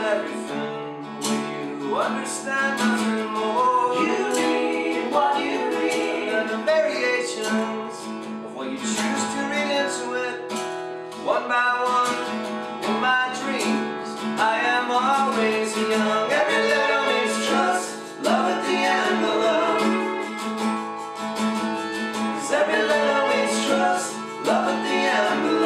everything Will you understand nothing more? You read what you read. And the variations Of what you choose to read into it. One by one In my dreams I am always young. Every letter is trust Love at the end of love. Every little is trust Love at the end of love